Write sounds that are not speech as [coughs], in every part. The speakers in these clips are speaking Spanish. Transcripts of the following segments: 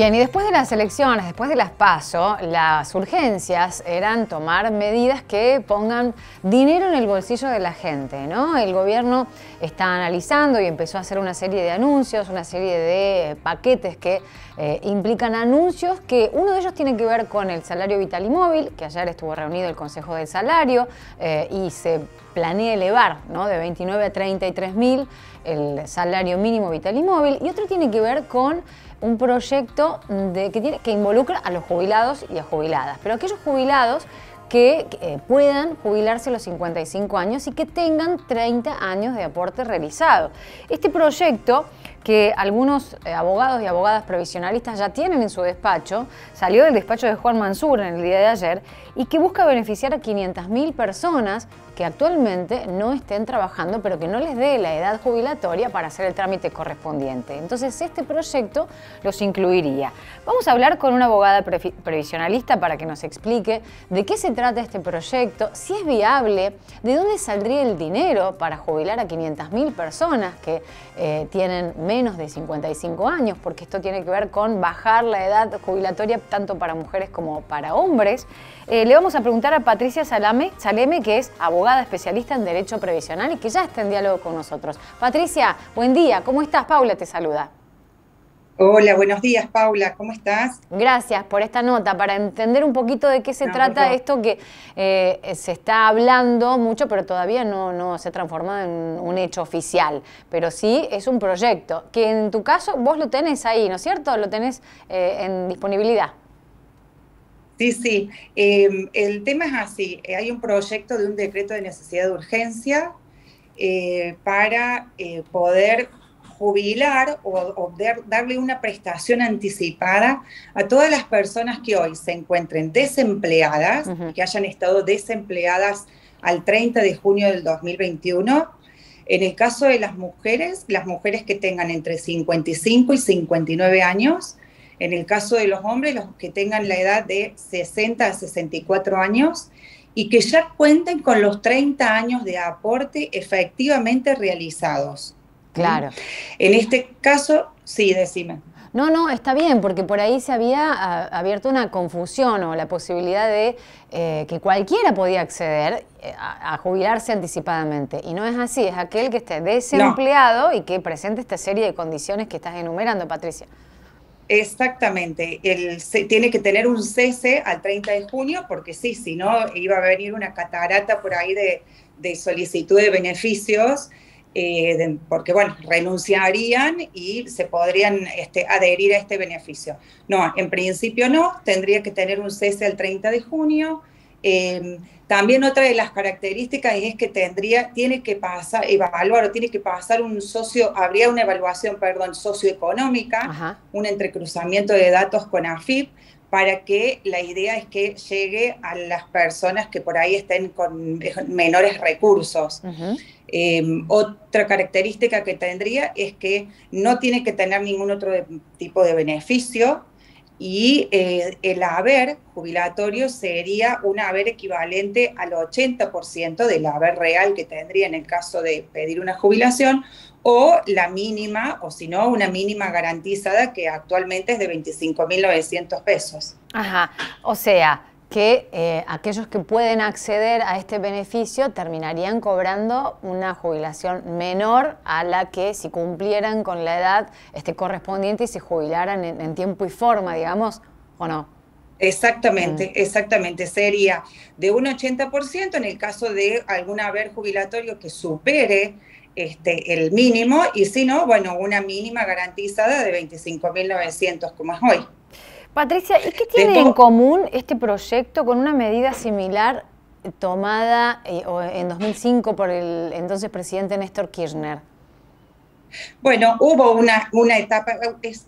Bien, y después de las elecciones, después de las PASO, las urgencias eran tomar medidas que pongan dinero en el bolsillo de la gente, ¿no? El gobierno está analizando y empezó a hacer una serie de anuncios, una serie de paquetes que eh, implican anuncios que uno de ellos tiene que ver con el salario vital y móvil, que ayer estuvo reunido el Consejo del Salario eh, y se planea elevar ¿no? de 29 a 33 mil el salario mínimo vital y móvil, y otro tiene que ver con un proyecto de, que, tiene, que involucra a los jubilados y a jubiladas, pero aquellos jubilados que eh, puedan jubilarse a los 55 años y que tengan 30 años de aporte realizado. Este proyecto que algunos eh, abogados y abogadas previsionalistas ya tienen en su despacho, salió del despacho de Juan Mansur en el día de ayer y que busca beneficiar a 500.000 personas que actualmente no estén trabajando, pero que no les dé la edad jubilatoria para hacer el trámite correspondiente. Entonces, este proyecto los incluiría. Vamos a hablar con una abogada previsionalista para que nos explique de qué se trata este proyecto, si es viable, de dónde saldría el dinero para jubilar a 500.000 personas que eh, tienen menos de 55 años, porque esto tiene que ver con bajar la edad jubilatoria tanto para mujeres como para hombres. Eh, le vamos a preguntar a Patricia Salame, Saleme, que es abogada especialista en Derecho Previsional y que ya está en diálogo con nosotros. Patricia, buen día, ¿cómo estás? Paula te saluda. Hola, buenos días Paula, ¿cómo estás? Gracias por esta nota, para entender un poquito de qué se trata esto que eh, se está hablando mucho, pero todavía no, no se ha transformado en un hecho oficial, pero sí es un proyecto, que en tu caso vos lo tenés ahí, ¿no es cierto? Lo tenés eh, en disponibilidad. Sí, sí. Em, el tema es así. Eh, hay un proyecto de un decreto de necesidad de urgencia para poder jubilar o, darle una prestación anticipada a todas las personas que hoy se encuentren desempleadas, que hayan estado desempleadas al 30 de junio del 2021. En el caso de las mujeres, las mujeres que tengan entre 55 y 59 años, en el caso de los hombres, los que tengan la edad de 60 a 64 años y que ya cuenten con los 30 años de aporte efectivamente realizados. Claro. En este caso, sí, decime. No, no, está bien, porque por ahí se había abierto una confusión o la posibilidad de eh, que cualquiera podía acceder eh, a, jubilarse anticipadamente. Y no es así, es aquel que esté desempleado y que presente esta serie de condiciones que estás enumerando, Patricia. Exactamente, el, tiene que tener un cese al 30 de junio porque sí, si no iba a venir una catarata por ahí de, solicitud de beneficios, eh, porque bueno, renunciarían y se podrían este, adherir a este beneficio. No, en principio no, tendría que tener un cese al 30 de junio. Eh, también otra de las características es que tendría, tiene que pasar, evaluar o tiene que pasar un socio, habría una evaluación, perdón, socioeconómica, un entrecruzamiento de datos con AFIP, para que la idea es que llegue a las personas que por ahí estén con menores recursos. Em, otra característica que tendría es que no tiene que tener ningún otro tipo de beneficio, y eh, el haber jubilatorio sería un haber equivalente al 80% del haber real que tendría en el caso de pedir una jubilación o la mínima, o si no, una mínima garantizada que actualmente es de 25.900 pesos. Ajá, o sea, que eh, aquellos que pueden acceder a este beneficio terminarían cobrando una jubilación menor a la que si cumplieran con la edad este, correspondiente y se jubilaran en, tiempo y forma, digamos, ¿o no? Exactamente, mm. exactamente. Sería de un 80% en el caso de algún haber jubilatorio que supere este, el mínimo y si no, bueno, una mínima garantizada de 25.900 como es hoy. Patricia, ¿y qué tiene en común este proyecto con una medida similar tomada eh, en 2005 por el entonces presidente Néstor Kirchner? Bueno, hubo una, una etapa, es,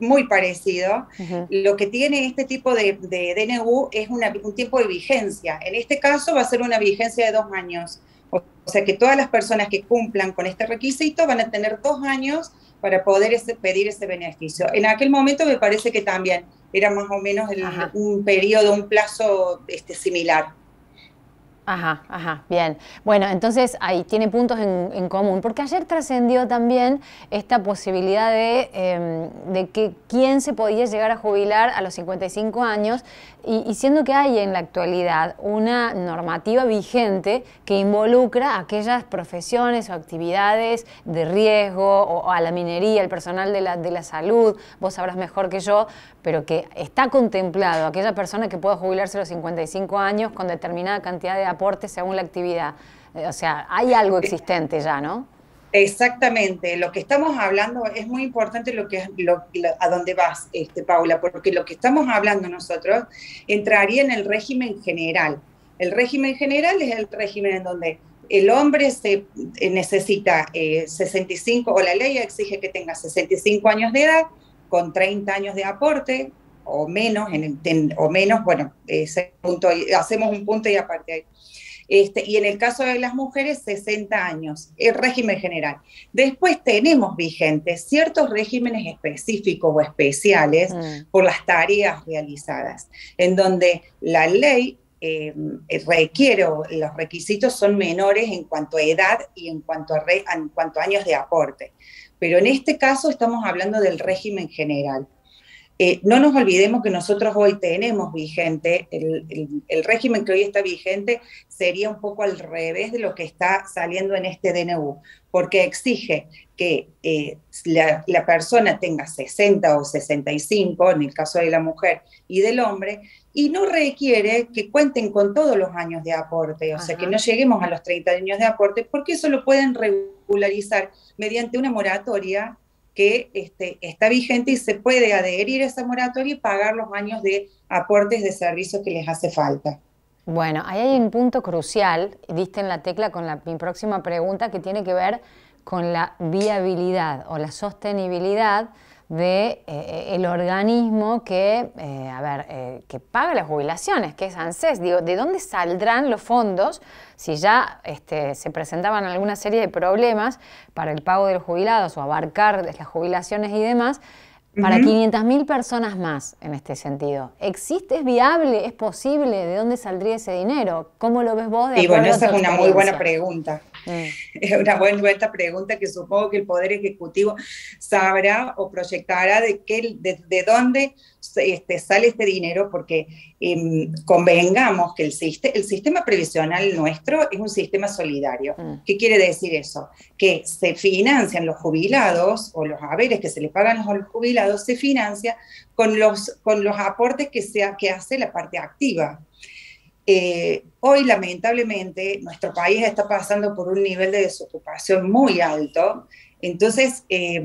muy parecido. Lo que tiene este tipo de, DNU es un tiempo de vigencia. En este caso va a ser una vigencia de dos años. O sea que todas las personas que cumplan con este requisito van a tener dos años para poder pedir ese beneficio. En aquel momento me parece que también era más o menos un periodo, un plazo este, similar. Ajá, ajá, bien. Bueno, entonces ahí tiene puntos en, común, porque ayer trascendió también esta posibilidad de, em, de, que quién se podía llegar a jubilar a los 55 años, y, siendo que hay en la actualidad una normativa vigente que involucra aquellas profesiones o actividades de riesgo, o, a la minería, el personal de la, de la salud, vos sabrás mejor que yo, pero que está contemplado aquella persona que pueda jubilarse a los 55 años con determinada cantidad de aporte según la actividad. Eh, o sea, hay algo existente ya, ¿no? Exactamente, lo que estamos hablando es muy importante lo que a dónde vas, este, Paula, porque lo que estamos hablando nosotros entraría en el régimen general. El régimen general es el régimen en donde el hombre se eh, necesita 65 eh, o la ley exige que tenga 65 años de edad con 30 años de aporte o menos, o menos, bueno, ese punto, hacemos un punto y aparte ahí. Este, y en el caso de las mujeres, 60 años, el régimen general. Después tenemos vigentes ciertos regímenes específicos o especiales mm. por las tareas realizadas, en donde la ley eh, requiere, los requisitos son menores en cuanto a edad y en cuanto a, en cuanto a años de aporte. Pero en este caso estamos hablando del régimen general. Eh, no nos olvidemos que nosotros hoy tenemos vigente, el, régimen que hoy está vigente sería un poco al revés de lo que está saliendo en este DNU, porque exige que eh, la, persona tenga 60 o 65, en el caso de la mujer y del hombre, y no requiere que cuenten con todos los años de aporte, o sea, que no lleguemos a los 30 años de aporte, porque eso lo pueden regularizar mediante una moratoria que este, está vigente y se puede adherir a esa moratoria y pagar los años de aportes de servicios que les hace falta. Bueno, ahí hay un punto crucial, diste en la tecla con mi próxima pregunta, que tiene que ver con la viabilidad o la sostenibilidad de eh, el organismo que, eh, a ver, eh, que paga las jubilaciones, que es ANSES. Digo, ¿de dónde saldrán los fondos si ya este, se presentaban alguna serie de problemas para el pago de los jubilados o abarcar las jubilaciones y demás? Para 500.000 personas más en este sentido. ¿Existe, es viable, es posible? ¿De dónde saldría ese dinero? ¿Cómo lo ves vos? y bueno, esa es una muy buena pregunta. Mm. Es una buena pregunta que supongo que el Poder Ejecutivo sabrá o proyectará de, qué, de, dónde este, sale este dinero, porque em, convengamos que el, el, sistema previsional nuestro es un sistema solidario. Mm. ¿Qué quiere decir eso? Que se financian los jubilados o los haberes que se les pagan a los jubilados, se financia con los, con los aportes que, sea, que hace la parte activa. Eh, hoy, lamentablemente, nuestro país está pasando por un nivel de desocupación muy alto, entonces eh,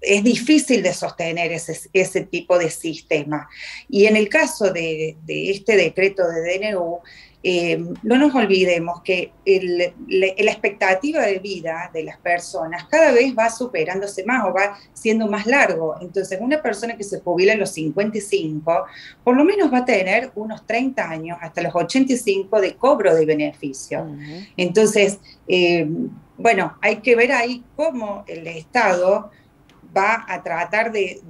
es difícil de sostener ese, tipo de sistema. Y en el caso de este decreto de DNU, eh, no nos olvidemos que la expectativa de vida de las personas cada vez va superándose más o va siendo más largo. Entonces, una persona que se jubila a los 55, por lo menos va a tener unos 30 años, hasta los 85 de cobro de beneficio. Entonces, eh, bueno, hay que ver ahí cómo el Estado va a tratar de,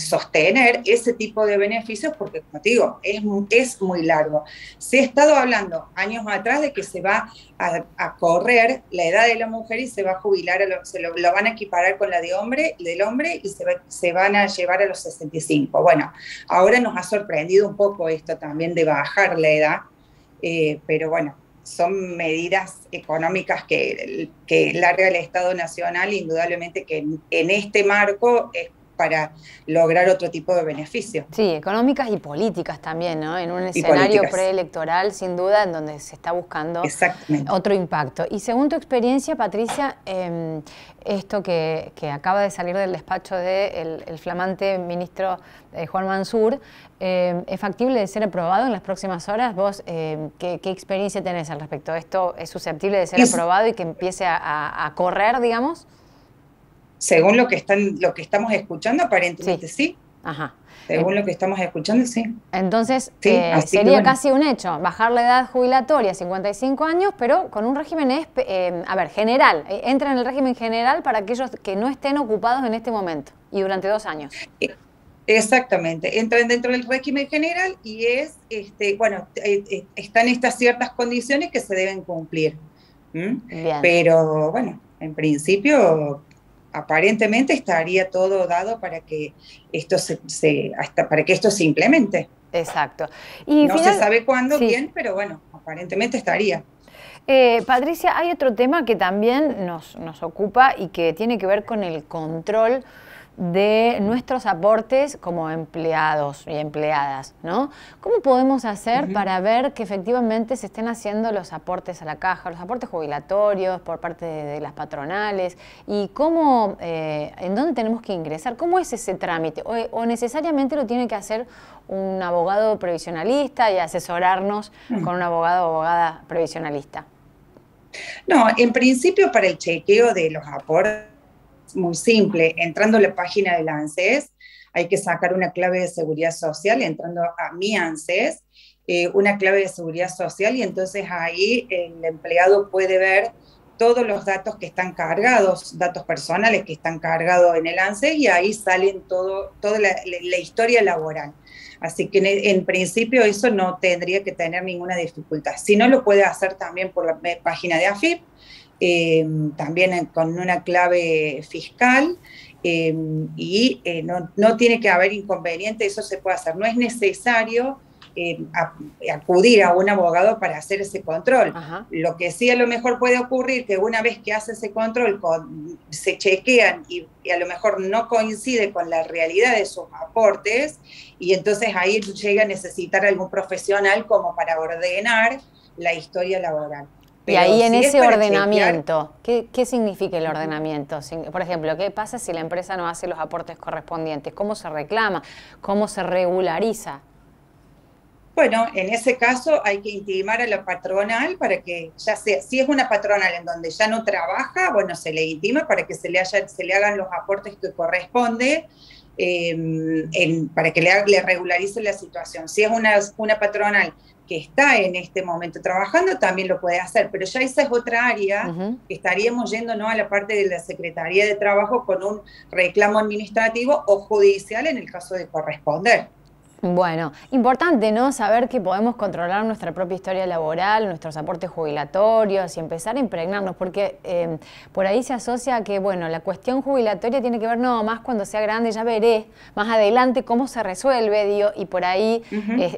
sostener ese tipo de beneficios porque, como te digo, es, es muy largo. Se ha estado hablando años atrás de que se va a, correr la edad de la mujer y se va a jubilar, se lo, van a equiparar con la de hombre, del hombre y se, se van a llevar a los 65. Bueno, ahora nos ha sorprendido un poco esto también de bajar la edad, eh, pero bueno, son medidas económicas que, larga el Estado Nacional, indudablemente que en, este marco es para lograr otro tipo de beneficios. Sí, económicas y políticas también, ¿no? En un escenario preelectoral, sin duda, en donde se está buscando otro impacto. Y según tu experiencia, Patricia, em, esto que, acaba de salir del despacho del el flamante ministro eh, Juan Mansur, em, ¿es factible de ser aprobado en las próximas horas? ¿Vos em, ¿qué, experiencia tenés al respecto? ¿Esto es susceptible de ser aprobado y que empiece a correr, digamos? Según lo que, están, lo que estamos escuchando, aparentemente sí. Ajá. Según lo que estamos escuchando, sí. Entonces, eh, sería casi un hecho, bajar la edad jubilatoria a 55 años, pero con un régimen, eh, a ver, general. Eh, entra en el régimen general para aquellos que no estén ocupados en este momento y durante dos años. Exactamente, entran dentro del régimen general y es, este, bueno, eh, están estas ciertas condiciones que se deben cumplir. Pero bueno, en principio, aparentemente estaría todo dado para que esto se, hasta para que esto se implemente. Exacto. Y no se sabe cuándo bien, pero bueno, aparentemente estaría. Eh, Patricia, hay otro tema que también nos, nos ocupa y que tiene que ver con el control de nuestros aportes como empleados y empleadas, ¿no? ¿Cómo podemos hacer para ver que efectivamente se estén haciendo los aportes a la caja, los aportes jubilatorios por parte de, las patronales y cómo, eh, en dónde tenemos que ingresar? ¿Cómo es ese trámite? O, necesariamente lo tiene que hacer un abogado previsionalista y asesorarnos con un abogado o abogada previsionalista? No, en principio para el chequeo de los aportes muy simple. Entrando a la página del ANSES, hay que sacar una clave de seguridad social, entrando a mi ANSES, eh, una clave de seguridad social y entonces ahí el empleado puede ver todos los datos que están cargados, datos personales que están cargados en el ANSES y ahí salen todo, toda la, historia laboral. Así que en, principio eso no tendría que tener ninguna dificultad. Si no, lo puede hacer también por la página de AFIP, Em, también con una clave fiscal em, y eh, no, no, tiene que haber inconveniente, eso se puede hacer. No es necesario em, acudir a un abogado para hacer ese control. Lo que sí a lo mejor puede ocurrir que una vez que hace ese control se chequean y, y, a lo mejor no coincide con la realidad de sus aportes y entonces ahí llega a necesitar algún profesional como para ordenar la historia laboral y ahí en ese ordenamiento, ¿qué, significa el ordenamiento? Por ejemplo, ¿qué pasa si la empresa no hace los aportes correspondientes? ¿Cómo se reclama? ¿Cómo se regulariza? Bueno, en ese caso hay que intimar a la patronal para que ya sea, si es una patronal en donde ya no trabaja, bueno, se le intima para que se le, haya, se le hagan los aportes que corresponde em, para que le, le, regularice la situación. Si es una, una patronal que está en este momento trabajando también lo puede hacer, pero ya esa es otra área que estaríamos yendo ¿no? a la parte de la Secretaría de Trabajo con un reclamo administrativo o judicial en el caso de corresponder. Bueno, importante, ¿no? Saber que podemos controlar nuestra propia historia laboral, nuestros aportes jubilatorios y empezar a impregnarnos, porque em, por ahí se asocia que, bueno, la cuestión jubilatoria tiene que ver, no, más cuando sea grande, ya veré más adelante cómo se resuelve, digo, y por ahí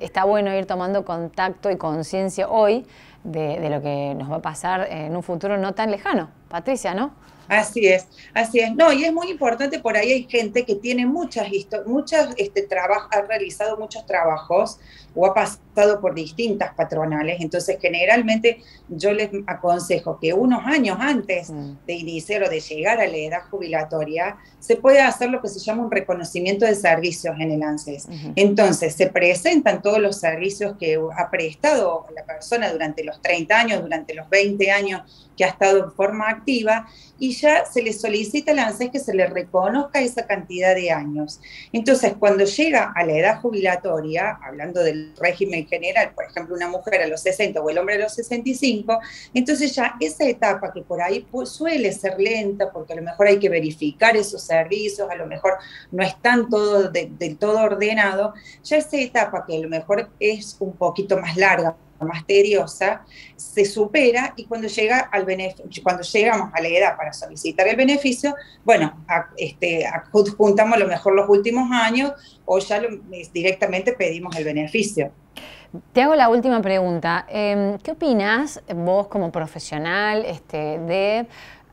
está bueno ir tomando contacto y conciencia hoy de, de lo que nos va a pasar en un futuro no tan lejano. Patricia, ¿no? Así es, así es. No, y es muy importante, por ahí hay gente que tiene muchas, muchas este, ha realizado muchos trabajos o ha pasado por distintas patronales. Entonces, generalmente yo les aconsejo que unos años antes mm. de iniciar o de llegar a la edad jubilatoria, se puede hacer lo que se llama un reconocimiento de servicios en el ANSES. Entonces, se presentan todos los servicios que ha prestado la persona durante los 30 años, durante los 20 años que ha estado en forma activa, y ya se le solicita al ANSES que se le reconozca esa cantidad de años. Entonces, cuando llega a la edad jubilatoria, hablando del régimen general, por ejemplo, una mujer a los 60 o el hombre a los 65, entonces ya esa etapa que por ahí suele ser lenta, porque a lo mejor hay que verificar esos servicios, a lo mejor no están todo del todo ordenado, ya esa etapa que a lo mejor es un poquito más larga más tediosa, se supera y cuando, llega al cuando llegamos a la edad para solicitar el beneficio, bueno, este, juntamos a lo mejor los últimos años o ya directamente pedimos el beneficio. Te hago la última pregunta. Em, ¿Qué opinas vos como profesional este, de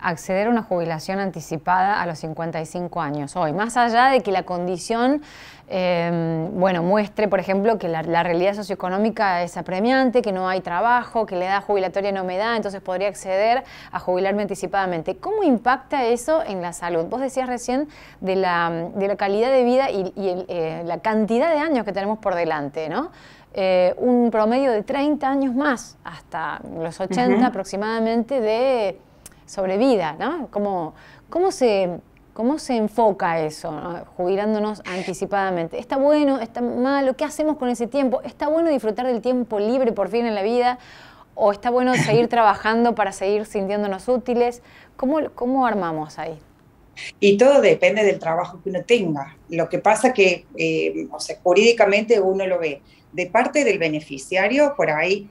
acceder a una jubilación anticipada a los 55 años hoy, más allá de que la condición, em, bueno, muestre, por ejemplo, que la, realidad socioeconómica es apremiante, que no hay trabajo, que la edad jubilatoria no me da, entonces podría acceder a jubilarme anticipadamente. ¿Cómo impacta eso en la salud? Vos decías recién de la, calidad de vida y, eh, la cantidad de años que tenemos por delante, ¿no? Eh, un promedio de 30 años más, hasta los 80 aproximadamente, de sobre vida, ¿no? ¿Cómo, cómo, se, cómo se enfoca eso, jubilándonos anticipadamente? ¿Está bueno? ¿Está malo? ¿Qué hacemos con ese tiempo? ¿Está bueno disfrutar del tiempo libre por fin en la vida? ¿O está bueno [coughs] seguir trabajando para seguir sintiéndonos útiles? ¿Cómo, cómo armamos ahí? Y todo depende del trabajo que uno tenga. Lo que pasa que, eh, o sea, jurídicamente uno lo ve. De parte del beneficiario, por ahí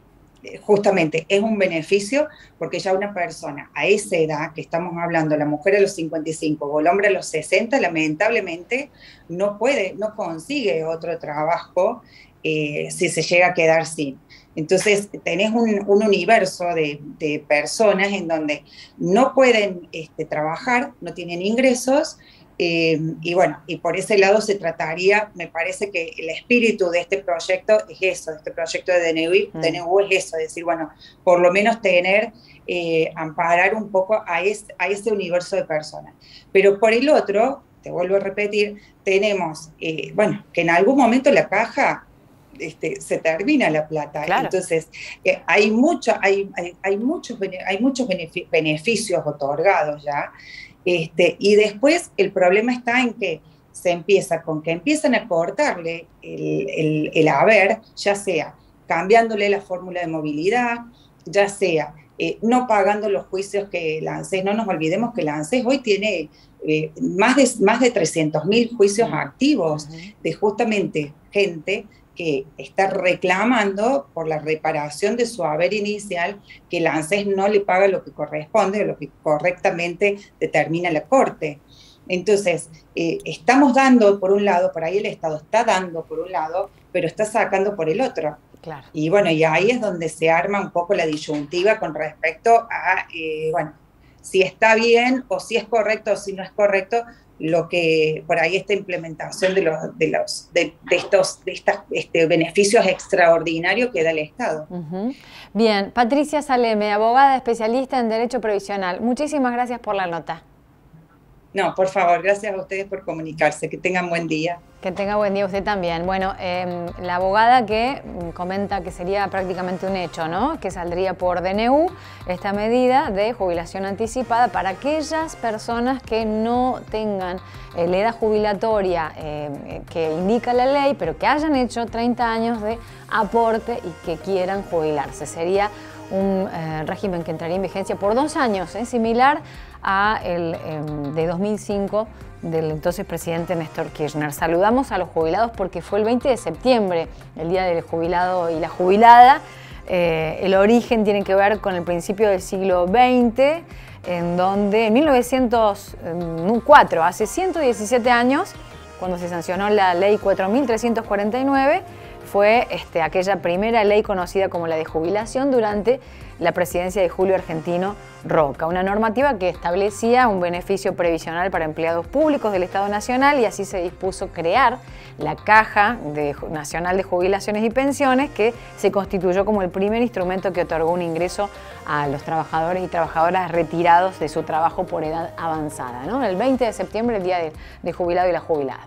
justamente es un beneficio porque ya una persona a esa edad que estamos hablando, la mujer a los 55 o el hombre a los 60, lamentablemente no puede, no consigue otro trabajo eh, si se llega a quedar sin. Entonces, tenés un, universo de, personas en donde no pueden este, trabajar, no tienen ingresos eh, y bueno, y por ese lado se trataría, me parece que el espíritu de este proyecto es eso, de este proyecto de DNU, mm. DNU es eso, es decir, bueno, por lo menos tener, eh, amparar un poco a, a ese universo de personas. Pero por el otro, te vuelvo a repetir, tenemos, eh, bueno, que en algún momento la caja este, se termina la plata. Entonces, hay, mucho, hay, hay, hay, muchos, hay muchos beneficios otorgados ya. Este, y después el problema está en que se empieza con que empiezan a cortarle el, haber, ya sea cambiándole la fórmula de movilidad, ya sea eh, no pagando los juicios que lancé. No nos olvidemos que ANSES hoy tiene eh, más de, más de 300 mil juicios activos de justamente gente que está reclamando por la reparación de su haber inicial, que el ANSES no le paga lo que corresponde, lo que correctamente determina la Corte. Entonces, eh, estamos dando por un lado, por ahí el Estado está dando por un lado, pero está sacando por el otro. Claro. Y bueno, y ahí es donde se arma un poco la disyuntiva con respecto a, eh, bueno, si está bien o si es correcto o si no es correcto lo que por ahí esta implementación de los de los de, estos de estos este, beneficios extraordinarios que da el Estado. Bien, Patricia Saleme, abogada especialista en derecho previsional. Muchísimas gracias por la nota. No, por favor, gracias a ustedes por comunicarse. Que tengan buen día. Que tenga buen día usted también. Bueno, em, la abogada que comenta que sería prácticamente un hecho, ¿no? Que saldría por DNU esta medida de jubilación anticipada para aquellas personas que no tengan eh, la edad jubilatoria em, que indica la ley, pero que hayan hecho 30 años de aporte y que quieran jubilarse. Sería un eh, régimen que entraría en vigencia por dos años, ¿eh? similar a el em, de 2005 del entonces presidente Néstor Kirchner. Saludamos a los jubilados porque fue el 20 de septiembre, el día del jubilado y la jubilada. Eh, el origen tiene que ver con el principio del siglo XX, en donde en 1904, hace 117 años, cuando se sancionó la ley 4349, fue este, aquella primera ley conocida como la de jubilación durante la presidencia de Julio Argentino Roca, una normativa que establecía un beneficio previsional para empleados públicos del Estado Nacional y así se dispuso crear la Caja Nacional de Jubilaciones y Pensiones que se constituyó como el primer instrumento que otorgó un ingreso a los trabajadores y trabajadoras retirados de su trabajo por edad avanzada, el 20 de septiembre, el día de jubilado y la jubilada.